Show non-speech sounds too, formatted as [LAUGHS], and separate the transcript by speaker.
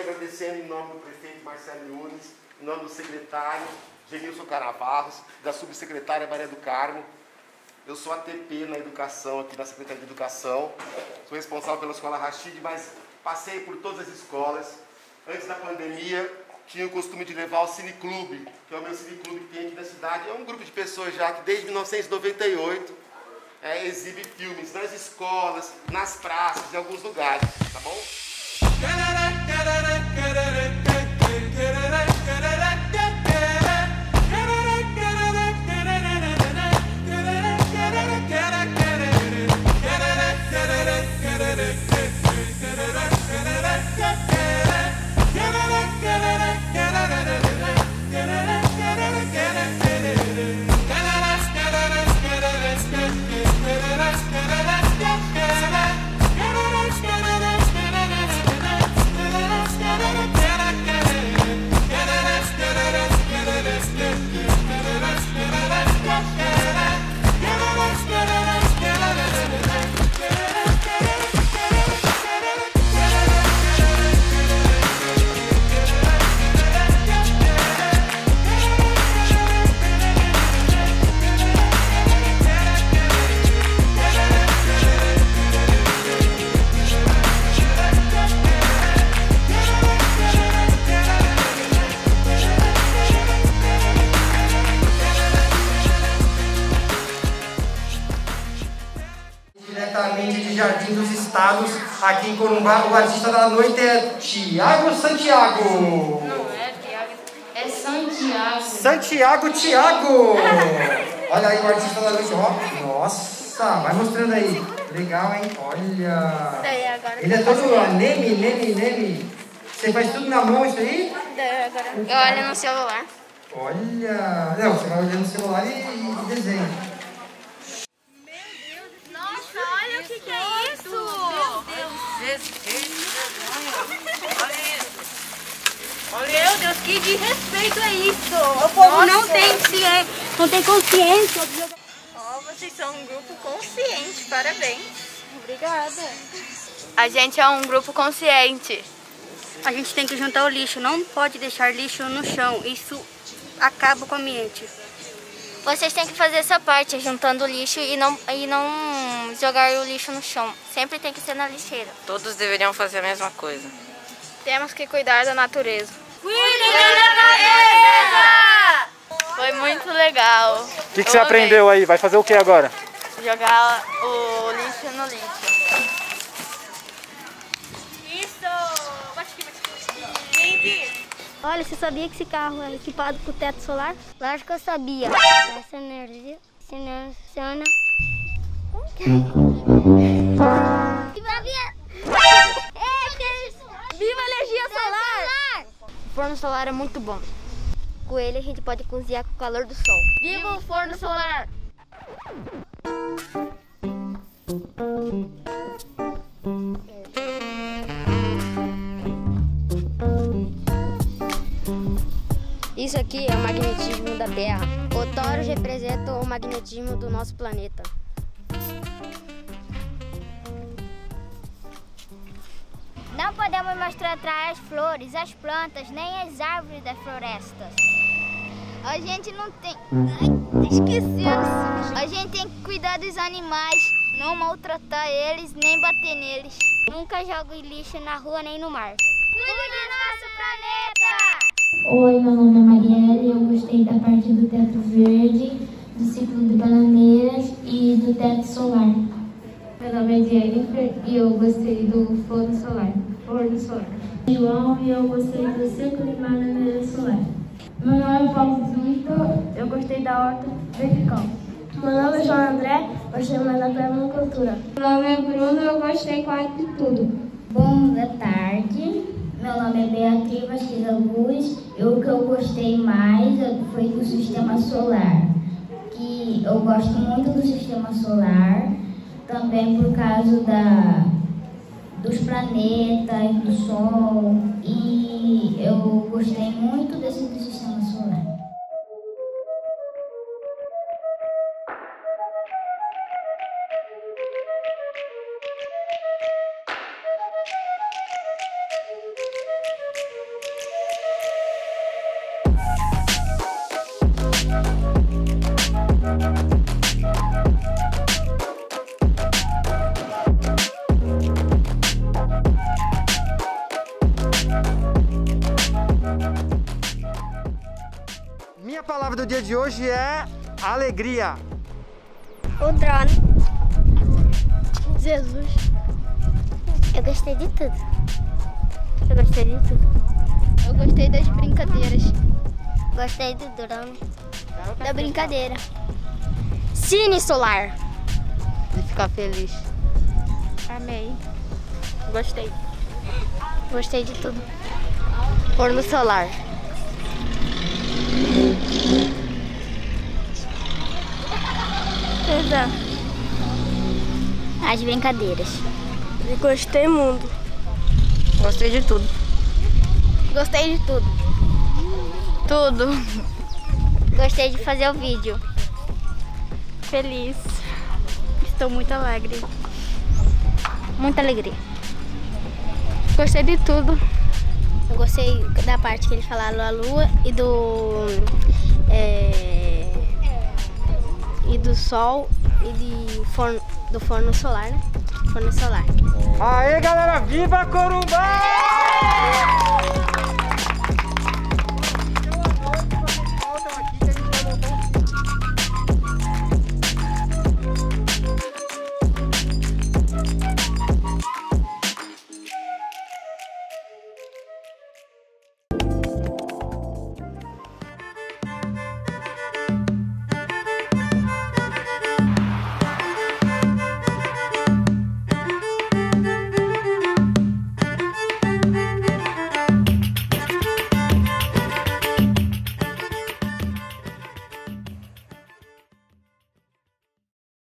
Speaker 1: agradecendo em nome do prefeito Marcelo Nunes, em nome do secretário Genilson Caravarros, da subsecretária Maria do Carmo. Eu sou ATP na educação, aqui na Secretaria de Educação. Sou responsável pela escola Rachid, mas passei por todas as escolas. Antes da pandemia, tinha o costume de levar o Cineclube, que é o meu cineclube que tem aqui na cidade. É um grupo de pessoas já que desde 1998 é, exibe filmes nas escolas, nas praças, em alguns lugares, tá bom?
Speaker 2: Aqui em Corumbá. O artista da noite é Tiago Santiago.
Speaker 3: Não é Tiago, é Santiago.
Speaker 2: Santiago Tiago. [LAUGHS] Olha aí o artista da noite, ó. Nossa, vai mostrando aí. Legal, hein? Olha. Ele é todo ó, neme, neme. Você faz tudo na mão isso aí?
Speaker 3: Eu olho no celular.
Speaker 2: Olha. Não, você vai olhando no celular e, e desenha.
Speaker 3: Nossa, olha o que, que é isso! Meu
Speaker 4: Meu Deus, que desrespeito é isso? O povo não tem, ciência, não tem consciência.
Speaker 3: Ó, vocês são um grupo consciente, parabéns.
Speaker 4: Obrigada.
Speaker 3: A gente é um grupo consciente.
Speaker 4: A gente tem que juntar o lixo, não pode deixar lixo no chão. Isso acaba com o ambiente.
Speaker 3: Vocês têm que fazer essa parte, juntando o lixo e não, e não jogar o lixo no chão. Sempre tem que ser na lixeira.
Speaker 5: Todos deveriam fazer a mesma coisa.
Speaker 3: Temos que cuidar da natureza. Foi muito legal.
Speaker 6: O que, que você aprendeu aí? Vai fazer o que agora?
Speaker 3: Jogar o lixo no lixo.
Speaker 4: Olha, você sabia que esse carro é equipado com teto solar? Lógico que eu sabia. Essa energia se funciona. Forno solar é muito bom. Com ele a gente pode cozinhar com o calor do sol. Viva o forno solar! Isso aqui é o magnetismo da Terra. O Taurus representa o magnetismo do nosso planeta. Não podemos mostrar atrás as flores, as plantas, nem as árvores das florestas. A gente não tem. Ai, esqueci. A gente tem que cuidar dos animais, não maltratar eles, nem bater neles. Nunca jogue lixo na rua nem no mar. Cuide do nosso planeta!
Speaker 7: Oi, meu nome é Marielle, eu gostei da parte do teto verde, do ciclo de bananeiras e do teto solar. Meu nome é Jennifer e eu gostei do forno solar. Forno solar. João e eu gostei do ciclo de bananeiras solar. Meu nome é Paulo Vitor, eu gostei da horta vertical. Meu nome é João André, gostei mais da permacultura. Meu nome é Bruno, eu gostei quase de tudo. Boa tarde. Meu nome é Beatriz Vasquez Luz e o que eu gostei mais foi do sistema solar. Que eu gosto muito do sistema solar, também por causa da, dos planetas, do Sol. E eu gostei muito desse
Speaker 2: dia de hoje é alegria.
Speaker 4: O drone. Jesus. Eu gostei de tudo. Eu gostei de tudo. Eu gostei das brincadeiras. Gostei do drone. Da brincadeira. Cine solar.
Speaker 5: De ficar feliz.
Speaker 3: Amei. Gostei.
Speaker 4: Gostei de tudo. Forno solar. As brincadeiras.
Speaker 3: Gostei muito.
Speaker 5: Gostei de tudo.
Speaker 4: Gostei de tudo.
Speaker 3: Tudo.
Speaker 4: Gostei de fazer o vídeo.
Speaker 3: Feliz. Estou muito alegre.
Speaker 4: Muita alegria.
Speaker 3: Gostei de tudo.
Speaker 4: Eu gostei da parte que eles falaram da lua e do. é, e do sol e de forno, do forno solar, né? Forno solar.
Speaker 2: Aê, galera, viva Corumbá!